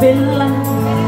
bên lăng